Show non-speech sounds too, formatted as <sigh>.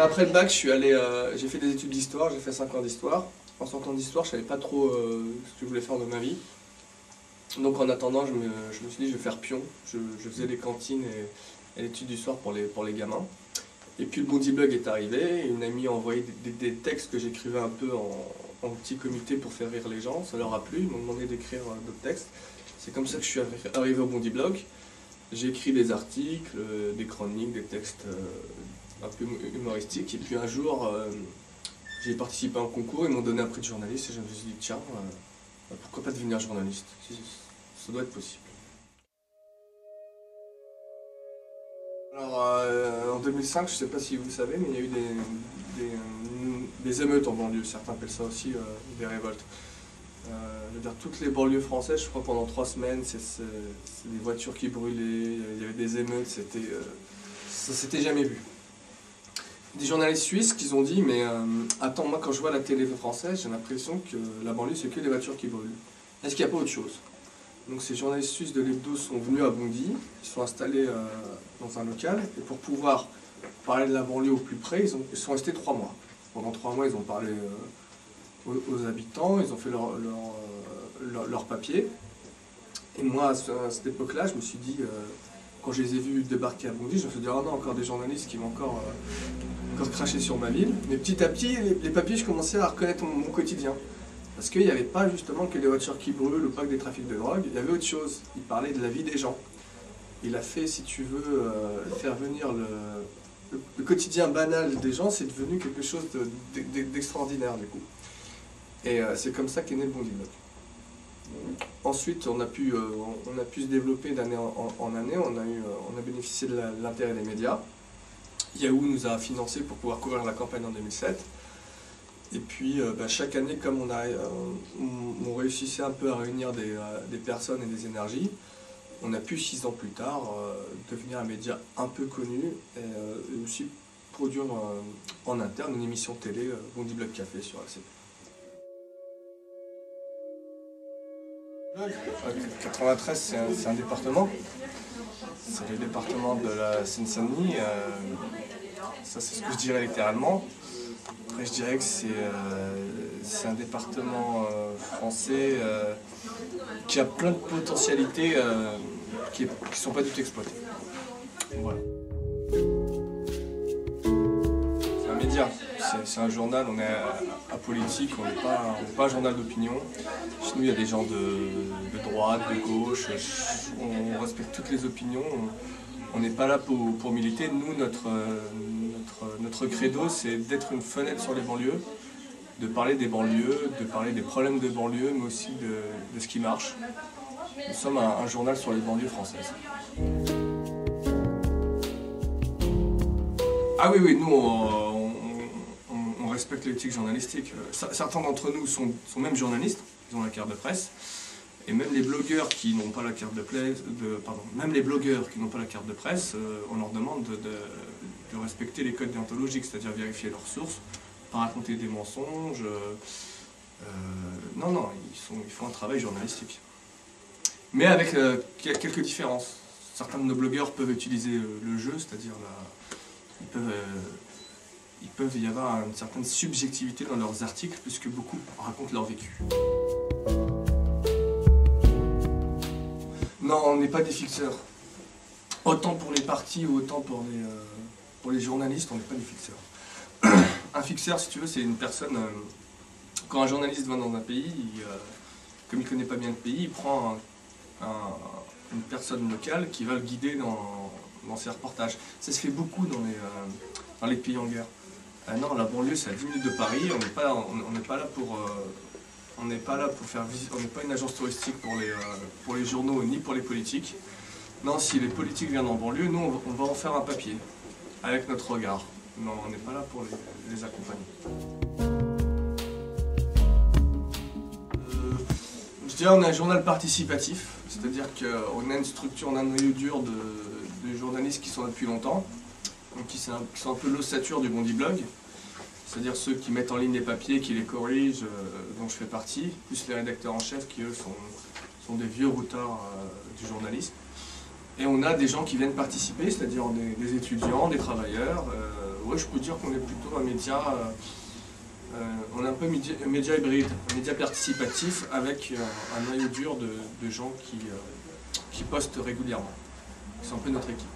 Après le bac, euh, j'ai fait des études d'histoire, j'ai fait 5 ans d'histoire. En sortant d'histoire, je savais pas trop euh, ce que je voulais faire de ma vie. Donc en attendant, je me, suis dit, je vais faire pion. Je, faisais des cantines et, et l'étude du soir pour les, gamins. Et puis le Bondi Blog est arrivé, une amie a envoyé des, textes que j'écrivais un peu en, petit comité pour faire rire les gens, ça leur a plu, ils m'ont demandé d'écrire euh, d'autres textes. C'est comme ça que je suis arri- arrivé au Bondi Blog. J'ai écrit des articles, des chroniques, des textes un peu hum- humoristiques. Et puis un jour, euh, j'ai participé à un concours, ils m'ont donné un prix de journaliste et je me suis dit, tiens, euh, pourquoi pas devenir journaliste? Ça doit être possible. Alors, euh, en 2005, je ne sais pas si vous le savez, mais il y a eu des, des, émeutes en banlieue. Certains appellent ça aussi des révoltes. Dire, toutes les banlieues françaises, je crois pendant trois semaines, c'est des voitures qui brûlaient, il y avait des émeutes, c'était, euh, ça s'était jamais vu. Des journalistes suisses qui ont dit, mais euh, attends, moi quand je vois la télé française, j'ai l'impression que la banlieue c'est que des voitures qui brûlent. Est-ce qu'il n'y a pas autre chose? Donc ces journalistes suisses de l'Hebdo sont venus à Bondy, ils sont installés euh, dans un local, et pour pouvoir parler de la banlieue au plus près, ils, ont- ils sont restés trois mois. Pendant trois mois, ils ont parlé euh, aux, habitants, ils ont fait leur, leur, papier. Et moi, à, ce- à cette époque-là, je me suis dit, quand je les ai vus débarquer à Bondy, je me suis dit, oh non, encore des journalistes qui vont encore, euh, cracher sur ma ville. Mais petit à petit, les, papiers, je commençais à reconnaître mon, quotidien. Parce qu'il n'y avait pas justement que des voitures qui brûlent ou pas que des trafics de drogue, il y avait autre chose. Il parlait de la vie des gens. Il a fait, si tu veux, euh, faire venir le, quotidien banal des gens, c'est devenu quelque chose de- de- d'extraordinaire du coup. Et euh, c'est comme ça qu'est né le Bondi Blog. Ensuite, on a pu, euh, on a pu se développer d'année en, année. On a, eu, euh, on a bénéficié de l'intérêt des médias. Yahoo nous a financé pour pouvoir couvrir la campagne en 2007. Et puis, euh, bah, chaque année, comme on, a, on, réussissait un peu à réunir des, des personnes et des énergies, on a pu, six ans plus tard, devenir un média un peu connu et, aussi produire en interne une émission télé, Bondi Blog Café sur ACP. 93, c'est un, département. C'est le département de la Seine-Saint-Denis. euh, ça, c'est ce que je dirais littéralement. Après, je dirais que c'est euh, un département euh, français qui a plein de potentialités qui ne sont pas du tout exploitées. Voilà. C'est un journal, on est apolitique, on n'est pas, un journal d'opinion. Nous, il y a des gens de, droite, de gauche, on respecte toutes les opinions. On n'est pas là pour, militer. Nous, notre, notre, credo, c'est d'être une fenêtre sur les banlieues, de parler des banlieues, de parler des problèmes de banlieue, mais aussi de, ce qui marche. Nous sommes un, un journal sur les banlieues françaises. Ah oui, oui, nous, on respecte l'éthique journalistique. Euh, cer- Certains d'entre nous sont, même journalistes, ils ont la carte de presse. Et même les blogueurs qui n'ont pas la carte de presse, pardon, même les blogueurs qui n'ont pas la carte de presse, euh, on leur demande de, respecter les codes déontologiques, c'est-à-dire vérifier leurs sources, pas raconter des mensonges. euh, non, non, ils, font un travail journalistique. Mais avec quel- quelques différences. Certains de nos blogueurs peuvent utiliser le jeu, c'est-à-dire ils peuvent, ils peuvent y avoir une certaine subjectivité dans leurs articles, puisque beaucoup racontent leur vécu. Non, on n'est pas des fixeurs. Autant pour les partis ou autant pour les, euh, journalistes, on n'est pas des fixeurs. <clears throat> un fixeur, si tu veux, c'est une personne. euh, quand un journaliste va dans un pays, il, euh, comme il ne connaît pas bien le pays, il prend un- un- une personne locale qui va le guider dans, ses reportages. Ça se fait beaucoup dans les pays en guerre. Ah non, la banlieue, c'est à 10 minutes de Paris, on n'est pas, on, pas là pour. euh, on n'est pas là pour faire visite, on n'est pas une agence touristique pour les, euh, pour les journaux ni pour les politiques. Non, si les politiques viennent en banlieue, nous, on va- en faire un papier, avec notre regard. Non, on n'est pas là pour les, accompagner. Euh, je dirais on est un journal participatif, c'est-à-dire qu'on a une structure, on a un noyau dur de journalistes qui sont là depuis longtemps, qui, un- sont un peu l'ossature du Bondi Blog, c'est-à-dire ceux qui mettent en ligne les papiers, qui les corrigent, euh, dont je fais partie, plus les rédacteurs en chef qui eux sont, des vieux routards euh, du journalisme. Et on a des gens qui viennent participer, c'est-à-dire des, étudiants, des travailleurs, euh, ouais, je peux dire qu'on est plutôt un média, euh, on est un peu média, média, hybride, un média participatif avec un noyau dur de, gens qui, postent régulièrement. C'est un peu notre équipe.